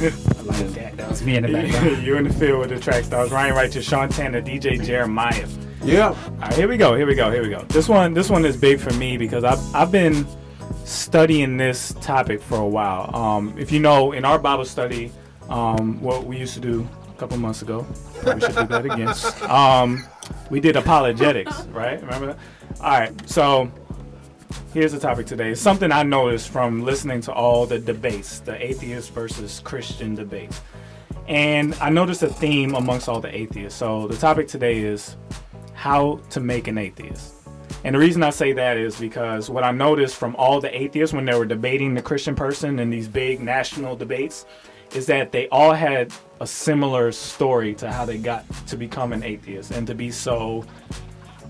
I like that. That was me in the background. you in the field with the Trackstarz. Ryan Righteous, Sean Tanner, DJ Jeremiah. Yeah. All right, here we go. Here we go. Here we go. This one, this one is big for me because I've I've been studying this topic for a while. Um, if you know, in our Bible study, um, what we used to do a couple months ago, we should do that again. Um, we did apologetics, right? Remember that? All right. So here's the topic today. It's something I noticed from listening to all the debates, the atheist versus Christian debates. And I noticed a theme amongst all the atheists. So the topic today is how to make an atheist. And the reason I say that is because what I noticed from all the atheists when they were debating the Christian person in these big national debates is that they all had a similar story to how they got to become an atheist and to be so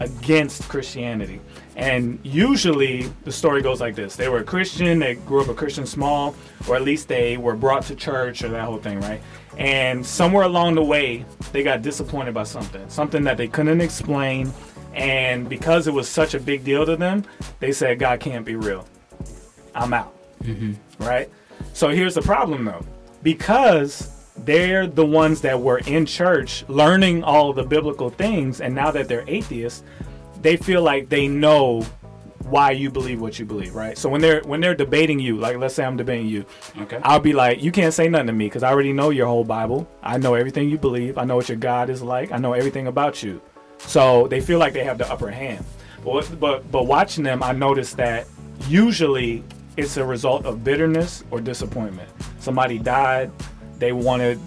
against Christianity. And usually the story goes like this they were a Christian, they grew up a Christian small, or at least they were brought to church or that whole thing, right? And somewhere along the way, they got disappointed by something, something that they couldn't explain. And because it was such a big deal to them, they said, God can't be real. I'm out. Mm-hmm. Right? So here's the problem though. Because they're the ones that were in church learning all the biblical things, and now that they're atheists, they feel like they know why you believe what you believe, right? So when they're when they're debating you, like let's say I'm debating you, Okay. I'll be like, you can't say nothing to me because I already know your whole Bible. I know everything you believe. I know what your God is like. I know everything about you. So they feel like they have the upper hand. But but but watching them, I noticed that usually it's a result of bitterness or disappointment. Somebody died. They wanted,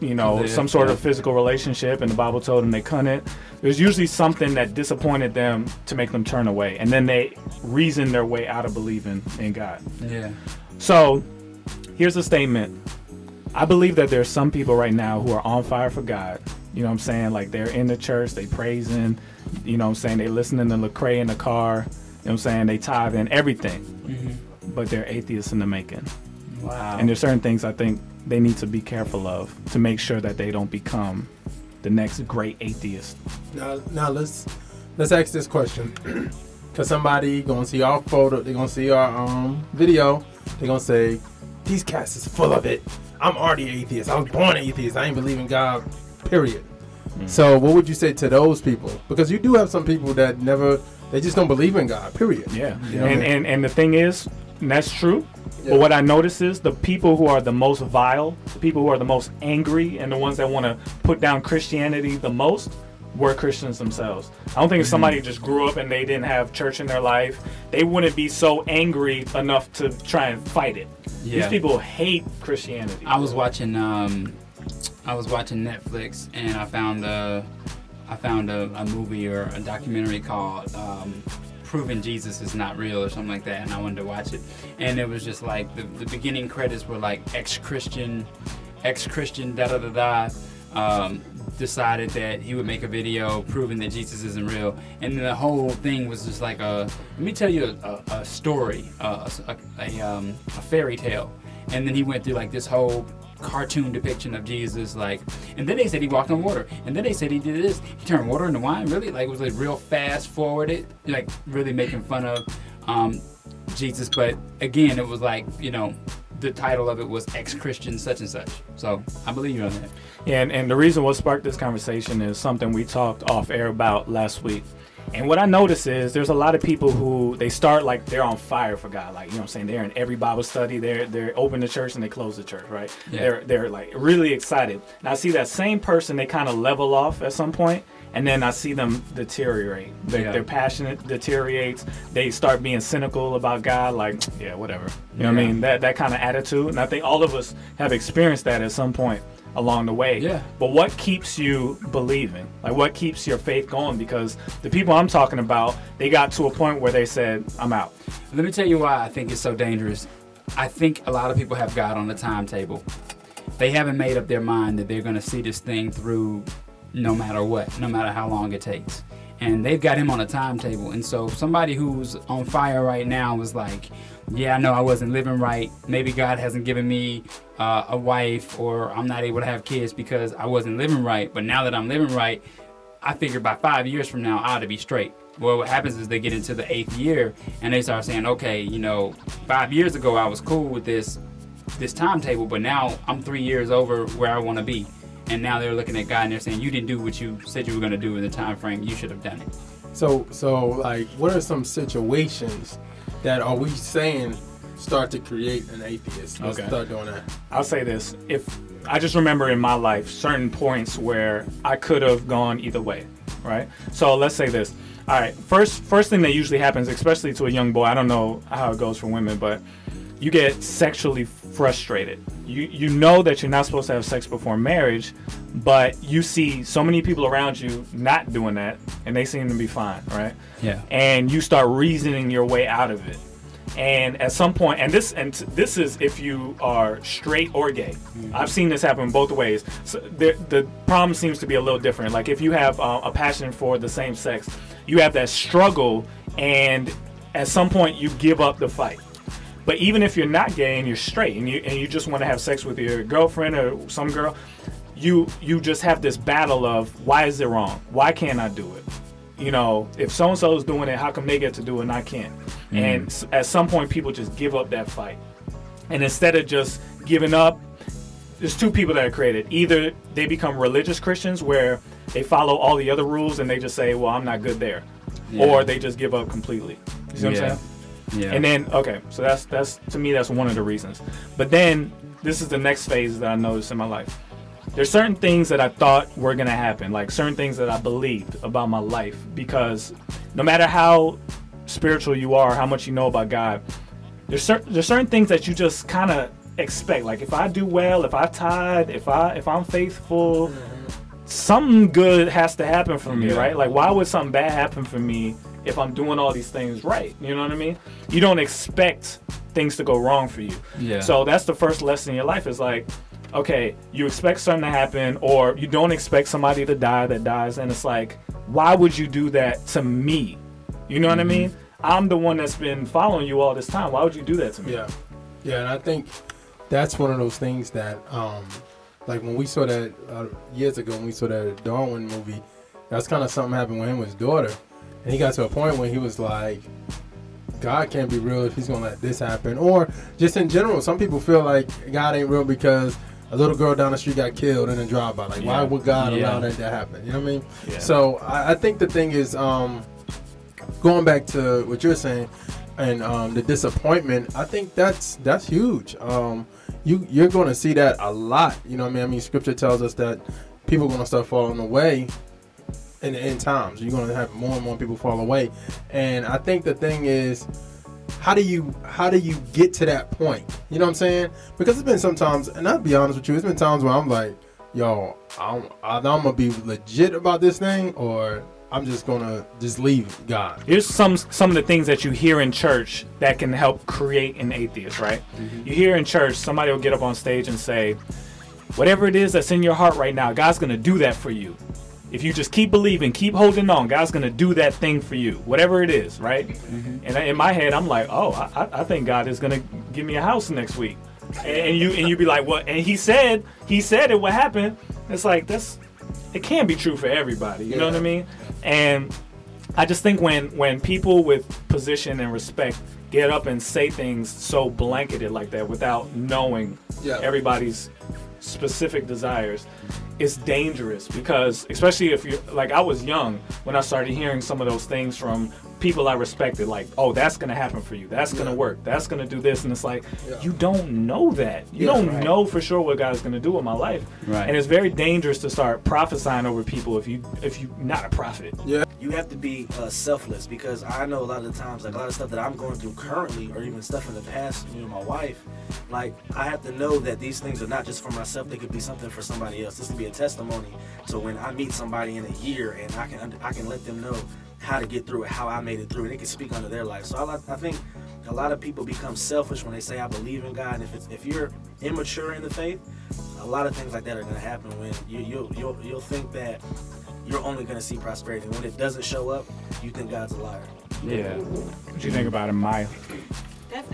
you know, Live, some sort yeah. of physical relationship, and the Bible told them they couldn't. There's usually something that disappointed them to make them turn away, and then they reason their way out of believing in God. Yeah. So, here's a statement. I believe that there's some people right now who are on fire for God. You know what I'm saying? Like they're in the church, they praising, you know what I'm saying? They listening to Lecrae in the car, you know what I'm saying? They tithe in everything. Mm-hmm. But they're atheists in the making. Wow. And there's certain things I think they need to be careful of to make sure that they don't become the next great atheist. Now, now let's let's ask this question. Cause somebody gonna see our photo, they gonna see our um video, they gonna say, "These cats is full of it." I'm already atheist. I was born atheist. I ain't believe in God. Period. So, what would you say to those people? Because you do have some people that never, they just don't believe in God. Period. Yeah. You know? And, and and the thing is, and that's true. Yeah. But what I notice is the people who are the most vile, the people who are the most angry, and the ones that want to put down Christianity the most were Christians themselves. I don't think if somebody just grew up and they didn't have church in their life, they wouldn't be so angry enough to try and fight it. Yeah. These people hate Christianity. I was watching um I was watching Netflix and I found a I found a, a movie or a documentary called um, Proving Jesus is Not Real or something like that and I wanted to watch it. And it was just like the, the beginning credits were like ex-Christian ex-Christian da da da da um, decided that he would make a video proving that Jesus isn't real. And the whole thing was just like a let me tell you a, a, a story a, a, um, a fairy tale. And then he went through like this whole cartoon depiction of Jesus, like, and then they said he walked on water, and then they said he did this, he turned water into wine, really, like it was like real fast forwarded, like really making fun of um, Jesus, but again, it was like you know, the title of it was ex-Christian such and such, so I believe you on that. Yeah, and, and the reason what sparked this conversation is something we talked off air about last week. And what I notice is there's a lot of people who they start like they're on fire for God. Like, you know what I'm saying? They're in every Bible study, they're they're open the church and they close the church, right? Yeah. They're they're like really excited. And I see that same person, they kind of level off at some point, and then I see them deteriorate. Their, Yeah. their passion deteriorates. They start being cynical about God, like, yeah, whatever. You know what I mean? That that kind of attitude. And I think all of us have experienced that at some point along the way. Yeah. But what keeps you believing? Like what keeps your faith going? Because the people I'm talking about, they got to a point where they said, I'm out. Let me tell you why I think it's so dangerous. I think a lot of people have God on the timetable. They haven't made up their mind that they're going to see this thing through no matter what, no matter how long it takes. And they've got him on a timetable. And so somebody who's on fire right now is like, yeah, I know I wasn't living right. Maybe God hasn't given me uh, a wife or I'm not able to have kids because I wasn't living right. But now that I'm living right, I figure by five years from now, I ought to be straight. Well, what happens is they get into the eighth year and they start saying, okay, you know, five years ago I was cool with this. this timetable, but now I'm three years over where I want to be, and now they're looking at God and they're saying you didn't do what you said you were going to do in the time frame. You should have done it. So, so like, what are some situations that are we saying start to create an atheist? Let's Okay. start doing that. I'll say this: if I just remember in my life certain points where I could have gone either way, right? So let's say this. All right, first first thing that usually happens, especially to a young boy, I don't know how it goes for women, but you get sexually frustrated. You you know that you're not supposed to have sex before marriage, but you see so many people around you not doing that, and they seem to be fine, right? Yeah. and you start reasoning your way out of it. And at some point, and this and t- this is if you are straight or gay. I've seen this happen both ways. So the the problem seems to be a little different. Like if you have uh, a passion for the same sex, you have that struggle, and at some point you give up the fight. But even if you're not gay and you're straight and you and you just want to have sex with your girlfriend or some girl, you you just have this battle of why is it wrong? Why can't I do it? You know, if so and so is doing it, how come they get to do it and I can't? Mm-hmm. And at some point, people just give up that fight. And instead of just giving up, there's two people that are created. Either they become religious Christians where they follow all the other rules and they just say, "Well, I'm not good there," Yeah. or they just give up completely. You see what I'm saying? Yeah. And then okay, so that's that's to me that's one of the reasons. But then this is the next phase that I noticed in my life. There's certain things that I thought were gonna happen, like certain things that I believed about my life, because no matter how spiritual you are, how much you know about God, there's certain there's certain things that you just kind of expect. Like if I do well, if I tithe, if I if I'm faithful, mm-hmm. something good has to happen for me, Yeah. right? Like why would something bad happen for me if I'm doing all these things right? You know what I mean? You don't expect things to go wrong for you. Yeah. So that's the first lesson in your life is like, okay, you expect something to happen or you don't expect somebody to die that dies and it's like, why would you do that to me? You know what I mean? I'm the one that's been following you all this time. Why would you do that to me? Yeah, yeah, and I think that's one of those things that, um, like when we saw that uh, years ago, when we saw that Darwin movie, that's kind of something happened with him with his daughter, and he got to a point where he was like, God can't be real if He's gonna let this happen, or just in general, some people feel like God ain't real because a little girl down the street got killed in a drive-by. Like, why would God Yeah. allow that to happen? You know what I mean? Yeah. So I, I think the thing is, um, going back to what you're saying, and um, the disappointment. I think that's that's huge. Um, you you're going to see that a lot. You know what I mean? I mean, Scripture tells us that people are going to start falling away in the end times. You're going to have more and more people fall away, and I think the thing is. How do you how do you get to that point? You know what I'm saying? Because it's been sometimes, and I'll be honest with you, it's been times where I'm like, yo, I'm, I'm gonna be legit about this thing, or I'm just gonna just leave God. Here's some some of the things that you hear in church that can help create an atheist, right? Mm-hmm. You hear in church somebody will get up on stage and say, "Whatever it is that's in your heart right now, God's going to do that for you. If you just keep believing, keep holding on, God's going to do that thing for you, whatever it is, right?" Mm-hmm. And in my head, I'm like, "Oh, I, I- I think God is going to give me a house next week." And, you and you be like, "What?" And he said, he said it What happened? It's like that's it can't be true for everybody. You know what I mean? And I just think when when people with position and respect get up and say things so blanketed like that without knowing Yeah. everybody's specific desires, it's dangerous because especially if you're like I was young when I started hearing some of those things from people I respected like oh that's gonna happen for you that's gonna Yeah. work that's gonna do this and it's like Yeah. you don't know that you Yeah, don't right. know for sure what God's gonna do with my life Right. and it's very dangerous to start prophesying over people if you if you're not a prophet Yeah. You have to be uh, selfless because I know a lot of the times, like a lot of stuff that I'm going through currently, or even stuff in the past, you know, my wife, like I have to know that these things are not just for myself; they could be something for somebody else. This could be a testimony. So when I meet somebody in a year, and I can I can let them know how to get through it, how I made it through, and it can speak under their life. So I, I think a lot of people become selfish when they say I believe in God. And if if you're immature in the faith, a lot of things like that are going to happen when you you'll, you'll you'll think that you're only going to see prosperity. When it doesn't show up, you think God's a liar. yeah what you think about it Maya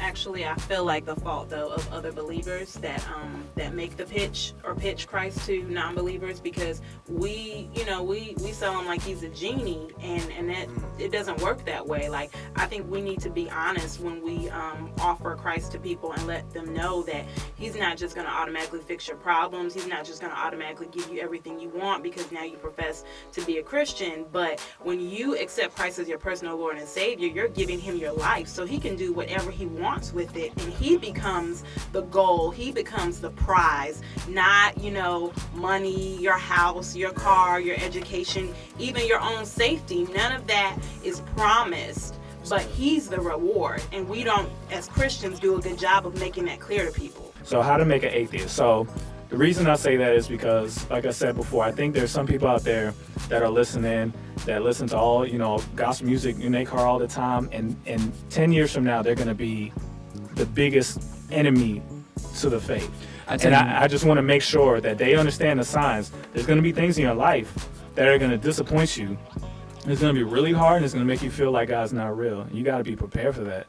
actually I feel like the fault though of other believers that um that make the pitch or pitch Christ to non-believers because we you know we we sell him like he's a genie and and that it doesn't work that way. Like I think we need to be honest when we um, offer Christ to people and let them know that he's not just going to automatically fix your problems. He's not just going to automatically give you everything you want because now you profess to be a Christian. But when you accept Christ as your personal Lord and Savior you're giving him your life. So he can do whatever he wants with it and he becomes the goal he becomes the prize. Not you know money your house your car your education even your own safety. None of that is promised but he's the reward. And we don't as christians do a good job of making that clear to people. So how to make an atheist? So the reason I say that is because, like I said before, I think there's some people out there that are listening that listen to all you know gospel music in their car all the time, and and ten years from now they're gonna be the biggest enemy to the faith. I And I, I just want to make sure that they understand the signs. There's gonna be things in your life that are gonna disappoint you. It's gonna be really hard, and it's gonna make you feel like God's not real. You got to be prepared for that.